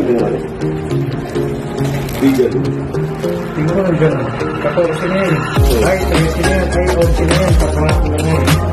Ano ba nabing ano? Legal. Siguro dyan. 14 na. Ay, 13 na yan. Ay, 11 na yan. Na yan.